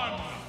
one,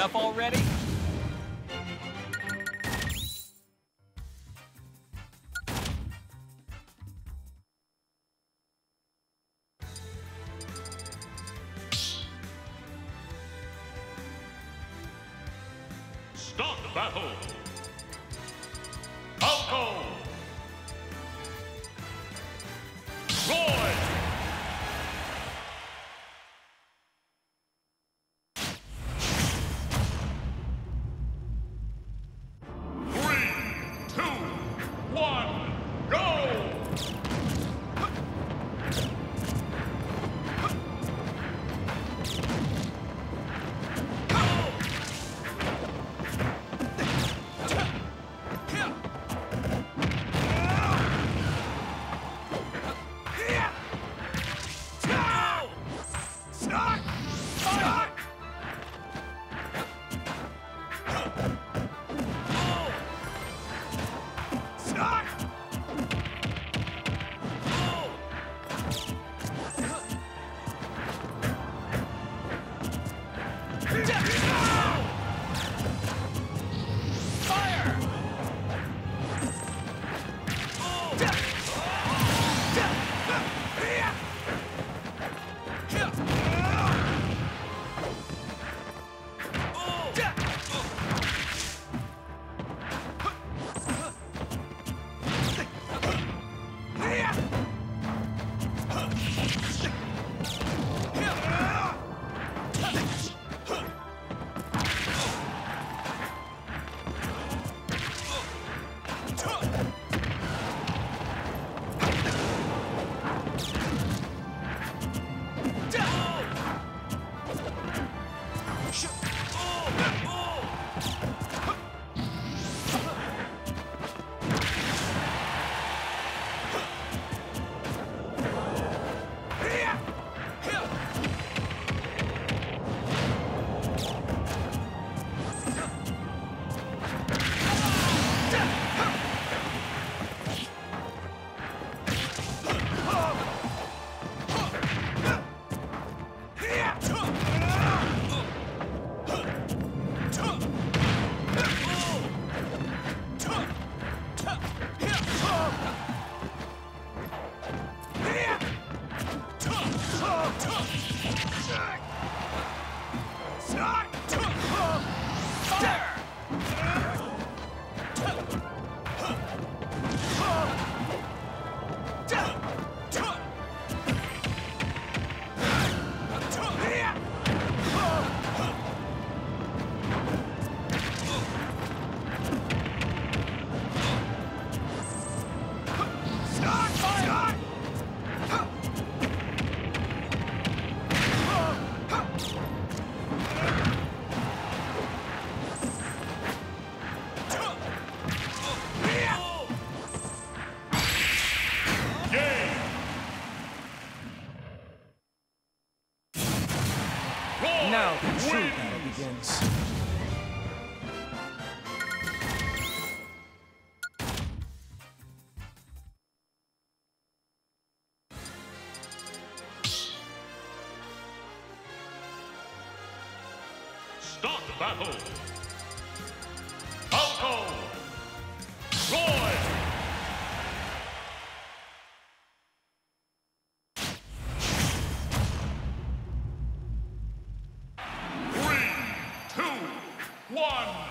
enough already? Start battle! Falco! Roy! now the true begins. One,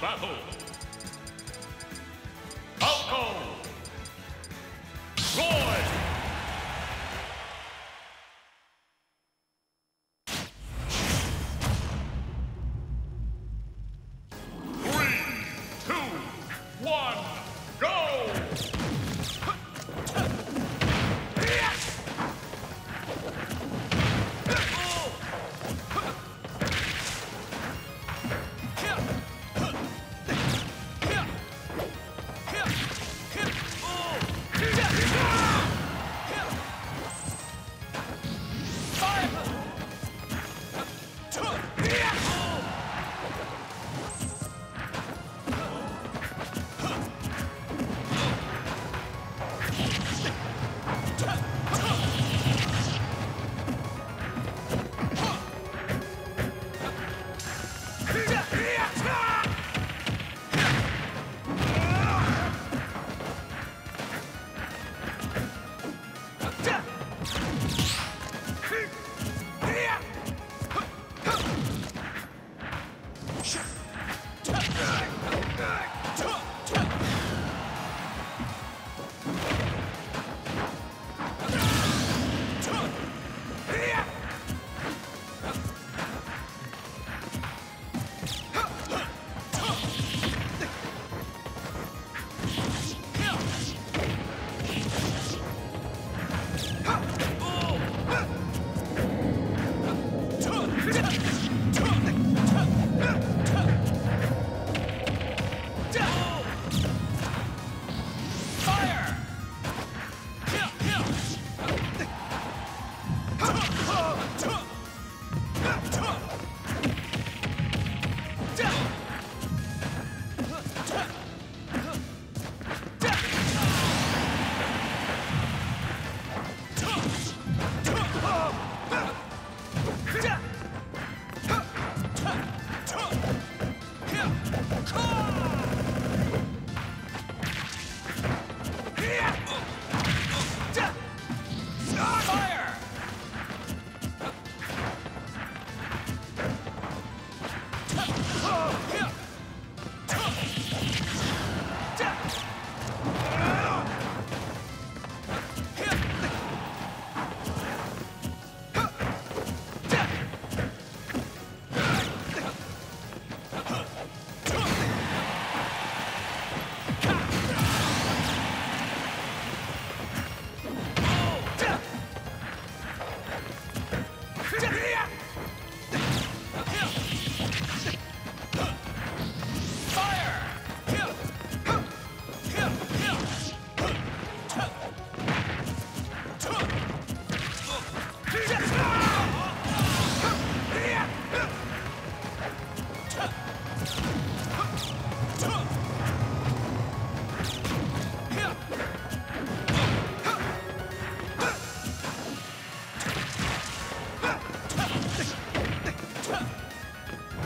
battle! Falco! Roy! Three, two, one,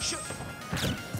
Shoot!